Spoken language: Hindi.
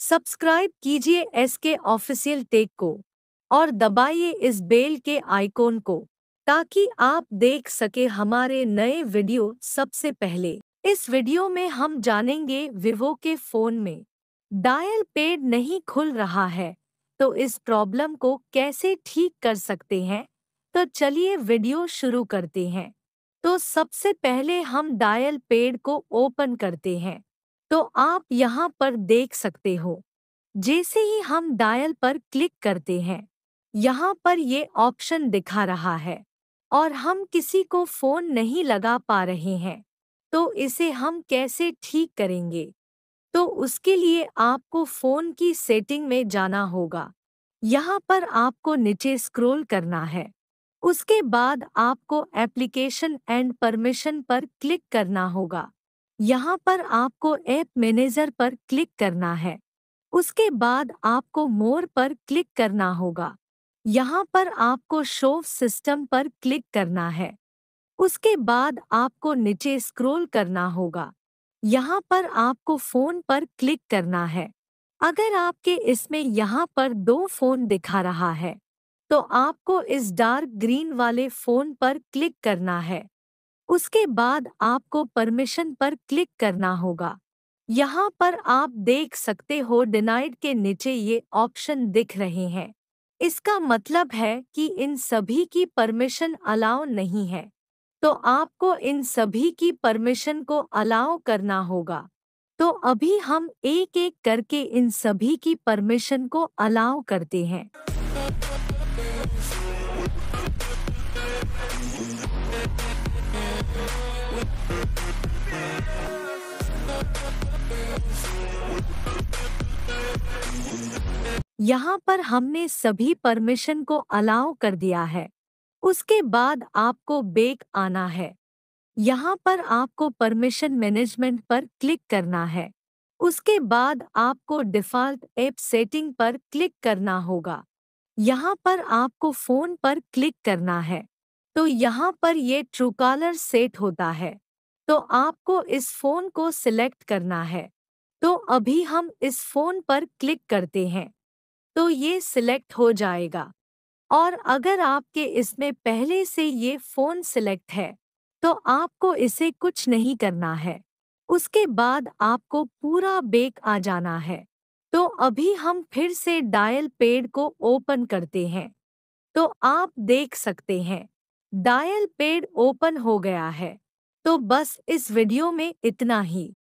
सब्सक्राइब कीजिए एस के ऑफिशियल टेक को और दबाइए इस बेल के आइकॉन को ताकि आप देख सके हमारे नए वीडियो सबसे पहले। इस वीडियो में हम जानेंगे विवो के फ़ोन में डायल पेड नहीं खुल रहा है तो इस प्रॉब्लम को कैसे ठीक कर सकते हैं? तो चलिए वीडियो शुरू करते हैं। तो सबसे पहले हम डायल पेड को ओपन करते हैं। तो आप यहाँ पर देख सकते हो। जैसे ही हम डायल पर क्लिक करते हैं, यहाँ पर ये ऑप्शन दिखा रहा है और हम किसी को फ़ोन नहीं लगा पा रहे हैं तो इसे हम कैसे ठीक करेंगे? तो उसके लिए आपको फ़ोन की सेटिंग में जाना होगा। यहाँ पर आपको नीचे स्क्रॉल करना है। उसके बाद आपको एप्लीकेशन एंड परमिशन पर क्लिक करना होगा। यहाँ पर आपको ऐप मैनेजर पर क्लिक करना है। उसके बाद आपको मोर पर क्लिक करना होगा। यहाँ पर आपको शो सिस्टम पर क्लिक करना है। उसके बाद आपको नीचे स्क्रॉल करना होगा। यहाँ पर आपको फ़ोन पर क्लिक करना है। अगर आपके इसमें यहाँ पर दो फ़ोन दिखा रहा है तो आपको इस डार्क ग्रीन वाले फ़ोन पर क्लिक करना है। उसके बाद आपको परमिशन पर क्लिक करना होगा। यहाँ पर आप देख सकते हो डिनाइड के नीचे ये ऑप्शन दिख रहे हैं। इसका मतलब है कि इन सभी की परमिशन अलाउ नहीं है। तो आपको इन सभी की परमिशन को अलाउ करना होगा। तो अभी हम एक एक करके इन सभी की परमिशन को अलाउ करते हैं। यहाँ पर हमने सभी परमिशन को अलाउ कर दिया है। उसके बाद आपको बेक आना है। यहाँ पर आपको परमिशन मैनेजमेंट पर क्लिक करना है। उसके बाद आपको डिफ़ॉल्ट ऐप सेटिंग पर क्लिक करना होगा। यहाँ पर आपको फ़ोन पर क्लिक करना है। तो यहाँ पर ये ट्रू कॉलर सेट होता है। तो आपको इस फ़ोन को सिलेक्ट करना है। तो अभी हम इस फ़ोन पर क्लिक करते हैं तो ये सिलेक्ट हो जाएगा। और अगर आपके इसमें पहले से ये फ़ोन सिलेक्ट है तो आपको इसे कुछ नहीं करना है। उसके बाद आपको पूरा बेक आ जाना है। तो अभी हम फिर से डायल पेड को ओपन करते हैं। तो आप देख सकते हैं, डायल पेड ओपन हो गया है। तो बस इस वीडियो में इतना ही।